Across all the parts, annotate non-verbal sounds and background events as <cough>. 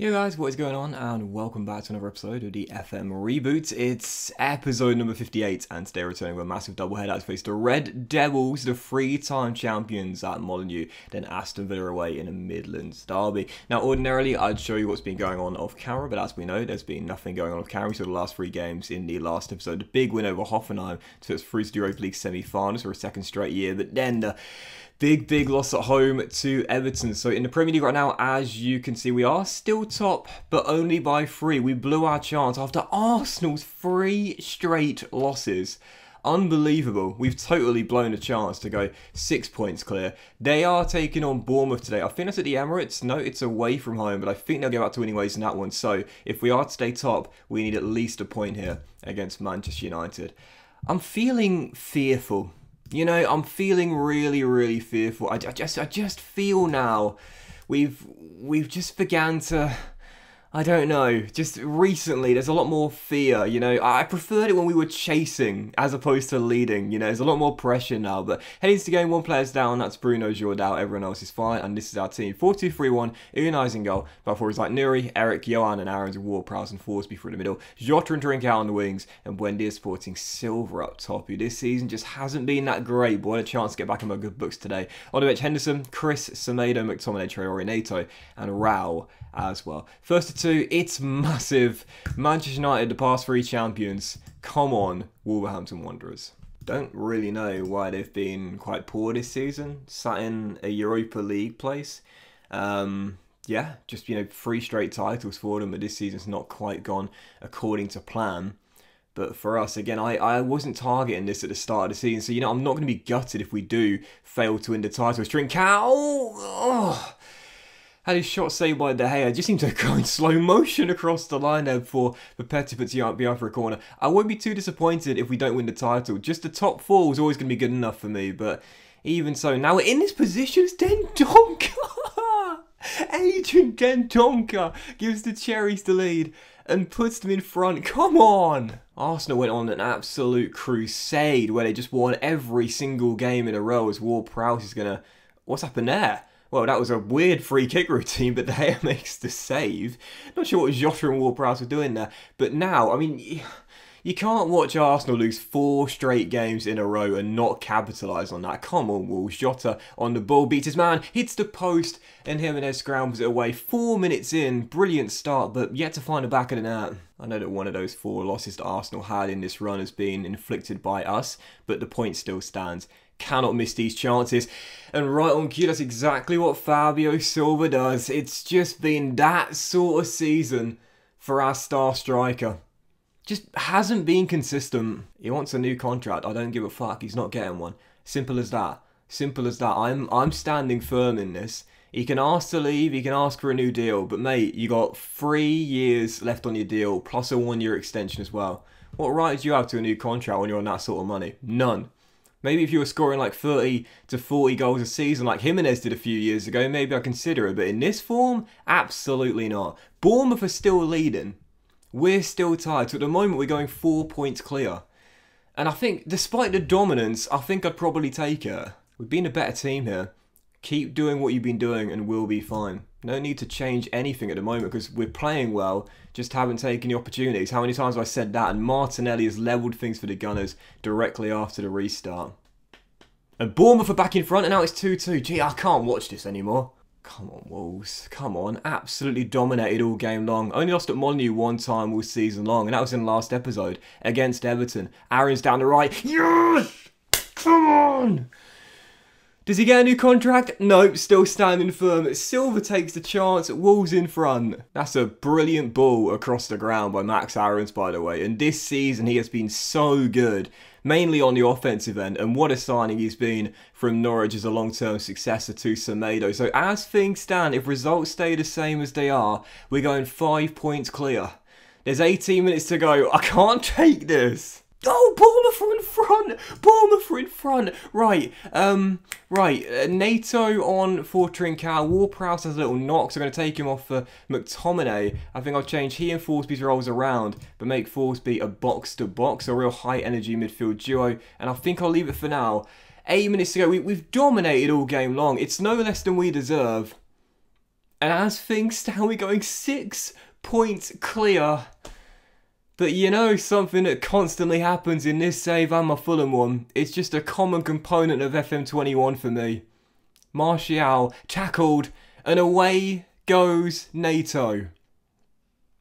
Yo guys, what is going on and welcome back to another episode of the FM Reboot. It's episode number 58 and today we're returning with a massive doubleheader to face the Red Devils, the three-time champions at Molineux, then Aston Villa away in a Midlands derby. Now ordinarily I'd show you what's been going on off camera, but as we know there's been nothing going on off camera. So the last three games in the last episode, the big win over Hoffenheim to its through to the Europa League semi-finals for a second straight year, but then the Big, big loss at home to Everton. So in the Premier League right now, as you can see, we are still top, but only by three. We blew our chance after Arsenal's three straight losses. Unbelievable. We've totally blown a chance to go six points clear. They are taking on Bournemouth today. I think that's at the Emirates. No, it's away from home, but I think they'll go back to winning ways in that one. So if we are to stay top, we need at least a point here against Manchester United. I'm feeling fearful you know, I'm feeling really, really fearful. I, I just, I just feel now we've we've just began to I don't know. Just recently, there's a lot more fear. You know, I preferred it when we were chasing as opposed to leading. You know, there's a lot more pressure now. But heading to game, one player's down. That's Bruno Jordao. Everyone else is fine, and this is our team. 4-2-3-1. Unai's in goal. But is Aït-Nouri, Eric, Johan, and Aarons Ward, Prowse, and Forsby through the middle. Jota and Trincao on the wings, and Buendia sporting Silva up top. Who this season just hasn't been that great. But what a chance to get back in my good books today. On the bench, Henderson, Chris, Semedo, McTominay, Traore, Neto, and Rao as well. First to it's massive. Manchester United, the past three champions. Come on, Wolverhampton Wanderers. Don't really know why they've been quite poor this season. Sat in a Europa League place. Um, yeah, just you know, three straight titles for them, but this season's not quite gone according to plan. But for us, again, I, I wasn't targeting this at the start of the season, so you know, I'm not going to be gutted if we do fail to win the title. Cow. Oh, had his shot saved by De Gea. Just seemed to <laughs> go in slow motion across the line there before Pepe puts behind for a corner. I won't be too disappointed if we don't win the title. Just the top four was always going to be good enough for me. But even so, now we're in this position. It's Dendoncker. <laughs> Adrian Dendoncker gives the Cherries the lead and puts them in front. Come on! Arsenal went on an absolute crusade where they just won every single game in a row as Ward Prowse is going to... What's happened there? Well, that was a weird free kick routine, but De Gea makes the <laughs> save. Not sure what Jota and Ward-Prowse were doing there. But now, I mean, you can't watch Arsenal lose four straight games in a row and not capitalise on that. Come on, Wolves. Jota on the ball, beats his man, hits the post, and Jimenez scrambles it away. Four minutes in, brilliant start, but yet to find a back of the net. I know that one of those four losses that Arsenal had in this run has been inflicted by us, but the point still stands cannot miss these chances. And right on cue, that's exactly what Fabio Silva does. It's just been that sort of season for our star striker. Just hasn't been consistent. He wants a new contract. I don't give a fuck. He's not getting one. Simple as that. Simple as that. I'm I'm standing firm in this. He can ask to leave, he can ask for a new deal, but mate, you got three years left on your deal, plus a one year extension as well. What right do you have to a new contract when you're on that sort of money? None. Maybe if you were scoring like 30 to 40 goals a season like Jimenez did a few years ago, maybe I'd consider it. But in this form, absolutely not. Bournemouth are still leading. We're still tied. So at the moment, we're going four points clear. And I think, despite the dominance, I think I'd probably take it. We've been a better team here. Keep doing what you've been doing and we'll be fine. No need to change anything at the moment because we're playing well, just haven't taken the opportunities. How many times have I said that? And Martinelli has levelled things for the Gunners directly after the restart. And Bournemouth are back in front and now it's 2-2. Gee, I can't watch this anymore. Come on, Wolves. Come on. Absolutely dominated all game long. Only lost at Molineux one time all season long, and that was in the last episode against Everton. Aarons down the right. Yes! Come on! Does he get a new contract? Nope, still standing firm. Silva takes the chance, Wolves in front. That's a brilliant ball across the ground by Max Aarons, by the way. And this season he has been so good, mainly on the offensive end. And what a signing he's been from Norwich as a long-term successor to Semedo. So as things stand, if results stay the same as they are, we're going five points clear. There's 18 minutes to go. I can't <laughs> take this. Oh, Bournemouth are in front! Bournemouth are in front! Right, um, right, uh, Neto on for Trincao. Ward-Prowse has a little knock, so I'm going to take him off for McTominay. I think I'll change he and Forsby's roles around, but make Forsby a box-to-box, -box, a real high-energy midfield duo, and I think I'll leave it for now. Eight minutes to go. We, we've dominated all game long. It's no less than we deserve. And as things stand, we're going six points clear. But you know something that constantly happens in this save and my Fulham one? It's just a common component of FM21 for me. Martial tackled, and away goes Neto.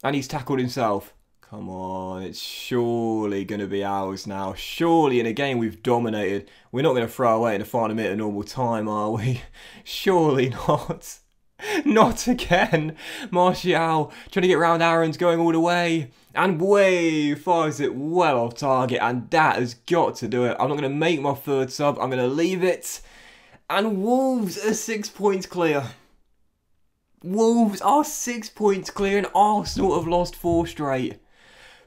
And he's tackled himself. Come on, it's surely going to be ours now. Surely in a game we've dominated, we're not going to throw away in the final minute of normal time, are we? <laughs> Surely not. <laughs> Not again. Martial trying to get round Aarons going all the way. And way fires it well off target. And that has got to do it. I'm not going to make my third sub. I'm going to leave it. And Wolves are six points clear. Wolves are six points clear and Arsenal have lost four straight.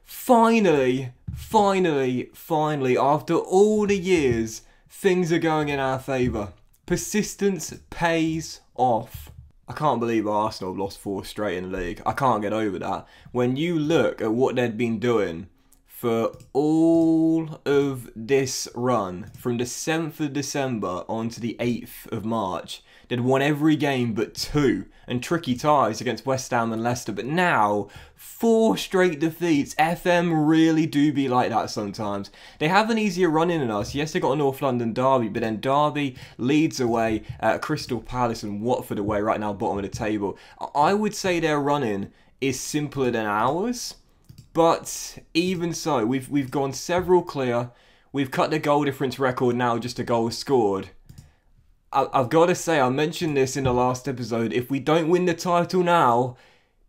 Finally, finally, finally, after all the years, things are going in our favour. Persistence pays off. I can't believe Arsenal lost four straight in the league. I can't get over that. When you look at what they'd been doing for all of this run, from the 7th of December on to the 8th of March, they'd won every game but two, and tricky ties against West Ham and Leicester. But now, four straight defeats. FM really do be like that sometimes. They have an easier run in than us. Yes, they got a North London derby, but then Derby Leeds away, uh, Crystal Palace and Watford away right now, bottom of the table. I would say their running is simpler than ours but even so, we've we've gone several clear. We've cut the goal difference record now, just a goal scored. I, I've got to say, I mentioned this in the last episode. If we don't win the title now,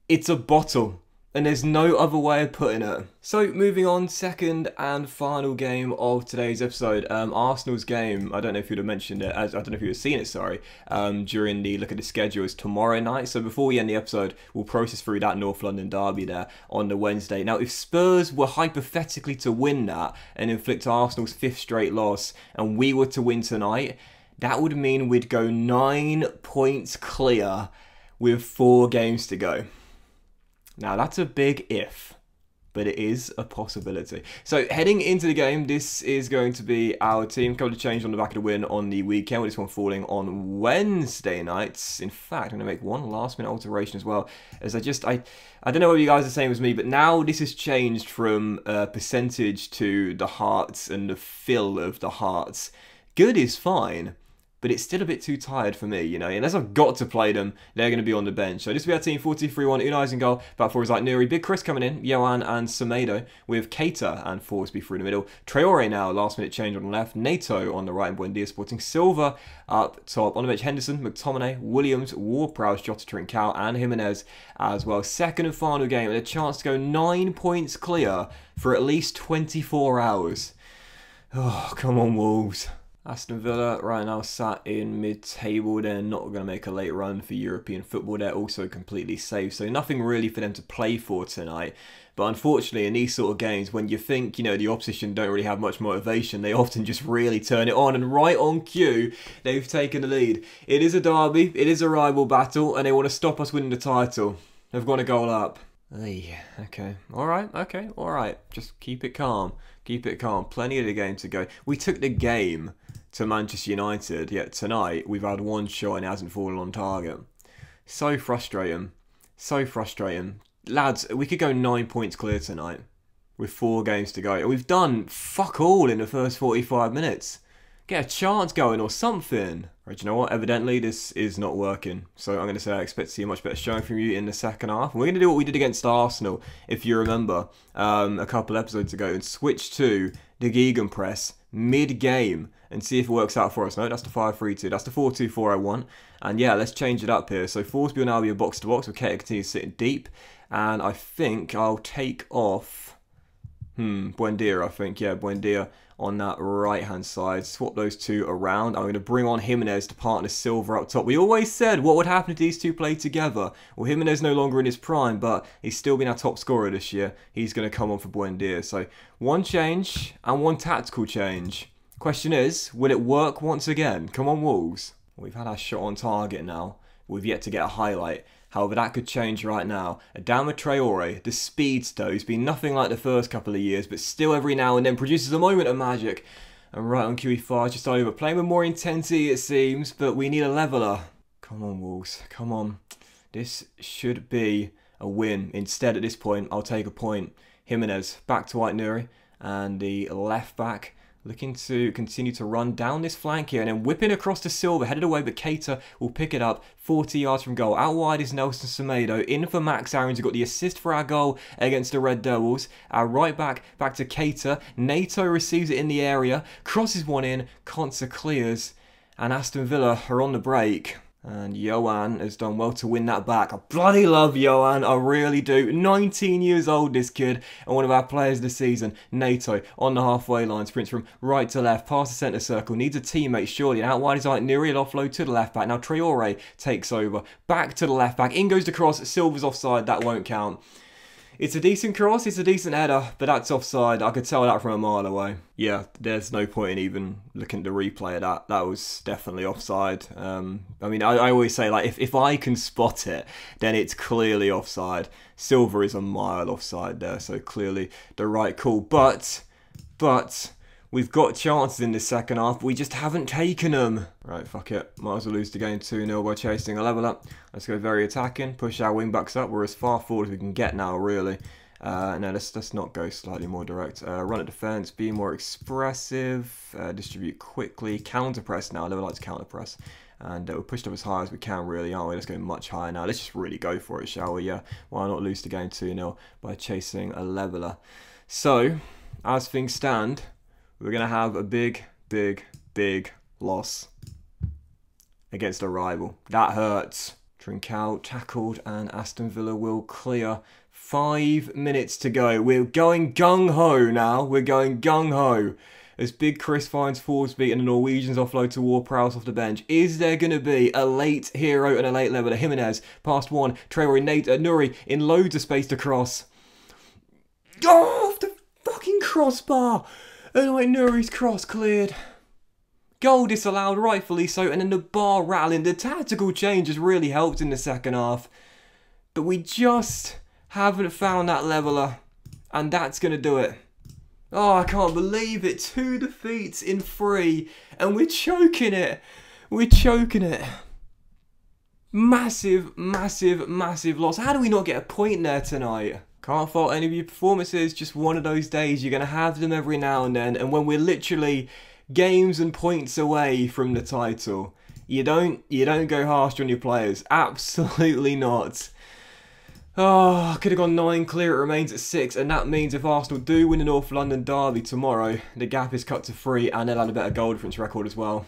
it's a bottle and there's no other way of putting it. So moving on, second and final game of today's episode, um, Arsenal's game. I don't know if you'd have mentioned it, as I don't know if you have seen it. Sorry, um, during the look at the schedule is tomorrow night. So before we end the episode, we'll process through that North London derby there on the Wednesday. Now, if Spurs were hypothetically to win that and inflict Arsenal's fifth straight loss, and we were to win tonight, that would mean we'd go nine points clear with four games to go. Now, that's a big if, but it is a possibility. So, heading into the game, this is going to be our team. Couple of change on the back of the win on the weekend, with this one falling on Wednesday nights. In fact, I'm going to make one last minute alteration as well, as I just, I, I don't know what you guys are the same as me, but now this has changed from a percentage to the hearts and the fill of the hearts. Good is fine but it's still a bit too tired for me, you know. Unless I've got to play them, they're going to be on the bench. So this will be our team 4-2-3-1, Unai's in goal. Back four is Aït-Nouri, Big Chris coming in, Johan and Semedo with Keita and Forsby through the middle. Traore now, last minute change on the left. Neto on the right, and Buendia sporting Silva up top. On the bench, Henderson, McTominay, Williams, Ward-Prowse, Jota Trincao and Jimenez as well. Second and final game and a chance to go nine points clear for at least 24 hours. Oh, come on, Wolves. Aston Villa right now sat in mid-table. They're not going to make a late run for European football. They're also completely safe, so nothing really for them to play for tonight. But unfortunately, in these sort of games, when you think you know the opposition don't really have much motivation, they <laughs> often just really turn it on. And right on cue, they've taken the lead. It is a derby. It is a rival battle, and they want to stop us winning the title. They've gone a goal up. Hey, okay, all right, okay, all right. Just keep it calm. Keep it calm. Plenty of the game to go. We took the game to Manchester United, yet tonight we've had one shot and it hasn't fallen on target. So frustrating. So frustrating. Lads, we could go nine points clear tonight with four games to go. We've done fuck all in the first 45 minutes. Get a chance going or something. Right, you know what? Evidently, this is not working. So I'm going to say I expect to see a much better showing from you in the second half. we're going to do what we did against Arsenal, if you remember, um, a couple episodes ago, and switch to the Gegenpress mid-game and see if it works out for us. No, that's the 5-3-2. That's the 4-2-4-0-1. And yeah, let's change it up here. So Forsby will now be a box-to-box with Keita continues sitting deep. And I think I'll take off... Hmm, Buendia, I think. Yeah, Buendia on that right-hand side. Swap those two around. I'm going to bring on Jimenez to partner Silva up top. We always said what would happen if these two played together. Well, Jimenez no longer in his prime, but he's still been our top scorer this year. He's going to come on for Buendia. So one change and one tactical change. Question is, will it work once again? Come on, Wolves. We've had our shot on target now. We've yet to get a highlight. However, that could change right now. Adama Traore, the speedster, who's been nothing like the first couple of years, but still every now and then produces a moment of magic. And right on QE5, just over. Playing with more intensity, it seems, but we need a leveller. Come on, Wolves. Come on. This should be a win. Instead, at this point, I'll take a point. Jimenez back to White Nuri and the left back looking to continue to run down this flank here and then whipping across to Silva, headed away, but Keita will pick it up 40 yards from goal. Out wide is Nelson Semedo, in for Max Aarons, who got the assist for our goal against the Red Devils. Our right back, back to Keita. Neto receives it in the area, crosses one in, Konsa clears, and Aston Villa are on the break. And Yohan has done well to win that back. I bloody love Yohan, I really do. 19 years old, this kid, and one of our players this season. Neto on the halfway line, sprints from right to left, past the centre circle, needs a teammate, surely. And out wide is Aït-Nouri, offload to the left back. Now Traore takes over, back to the left back. In goes the cross, Silva's offside, that won't count. It's a decent cross, it's a decent header, but that's offside. I could tell that from a mile away. Yeah, there's no point in even looking to replay that. That was definitely offside. Um, I mean, I, I, always say, like, if, if I can spot it, then it's clearly offside. Silva is a mile offside there, so clearly the right call. But, but, We've got chances in the second half, we just haven't taken them. Right, fuck it. Might as well lose the game 2-0 by chasing a level up. Let's go very attacking, push our wing backs up. We're as far forward as we can get now, really. Uh, no, let's, let's not go slightly more direct. Uh, run at defence, be more expressive, uh, distribute quickly, counter press now. I never like to counter press. And uh, we're pushed up as high as we can, really, aren't we? Let's go much higher now. Let's just really go for it, shall we? Yeah, why not lose the game 2 0 by chasing a leveler? So, as things stand, we're going to have a big, big, big loss against a rival. That hurts. Trincao tackled and Aston Villa will clear. Five minutes to go. We're going gung-ho now. We're going gung-ho. As Big Chris finds Forsby and the Norwegians offload to Ward-Prowse off the bench. Is there going to be a late hero and a late leveler? Jimenez, past one. Traore, Nate, uh, Nuri in loads of space to cross. Oh, the fucking crossbar! And I know he's cross cleared. Goal disallowed, rightfully so, and then the bar rattling. The tactical change has really helped in the second half. But we just haven't found that leveler. And that's going to do it. Oh, I can't believe it. Two defeats in three. And we're choking it. We're choking it. Massive, massive, massive loss. How do we not get a point there tonight? Can't fault any of your performances, just one of those days. You're going to have them every now and then. And when we're literally games and points away from the title, you don't you don't go harsh on your players. Absolutely not. Ah, oh, could have gone nine clear. It remains at six, and that means if Arsenal do win the North London derby tomorrow, the gap is cut to three, and they'll have a better goal difference record as well.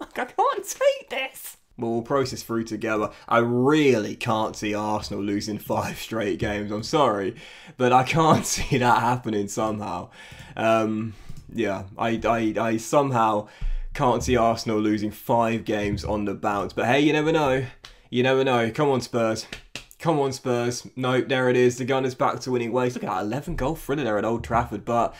I can't take this. But we'll process through together. I really can't see Arsenal losing five straight games. I'm sorry, but I can't <laughs> see that happening somehow. Um, yeah, I, I, I somehow can't see Arsenal losing five games on the bounce. But hey, you never know. You never know. Come on, Spurs. Come on, Spurs. Nope, there it is. The gun is back to winning ways. Look at that 11 goal thriller there at Old Trafford. But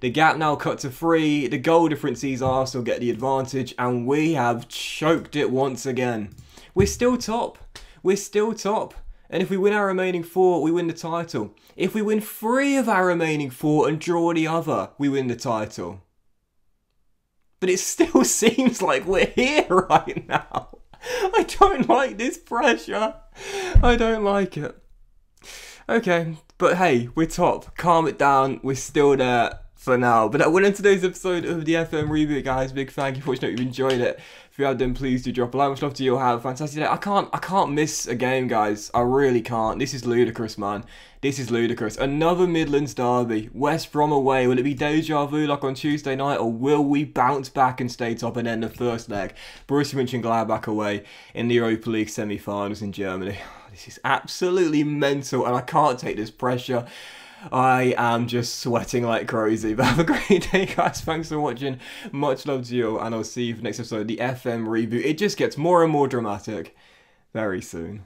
the gap now cut to three. The goal difference sees Arsenal get the advantage, and we have choked it once again. We're still top. We're still top. And if we win our remaining four, we win the title. If we win three of our remaining four and draw the other, we win the title. But it <laughs> still seems like we're here right now. <laughs> I don't like this pressure. I don't like it. Okay, but hey, we're top. Calm it down. We're still there for now. But that went in today's episode of the FM reboot, guys. Big thank you for watching. Hope you've enjoyed it. If you have, then please do drop a like. Much love to you. Have a fantastic day. I can't, I can't miss a game, guys. I really can't. This is ludicrous, man. This is ludicrous. Another Midlands derby. West Brom away. Will it be deja vu like on Tuesday night, or will we bounce back and stay top and end the first leg? Borussia Mönchengladbach away in the Europa League semi-finals in Germany. <sighs> This is absolutely mental, and I can't take this pressure. I am just sweating like crazy. <laughs> But have a great day, guys. Thanks for watching. Much love to you, all, and I'll see you for the next episode of the FM reboot. It just gets more and more dramatic very soon.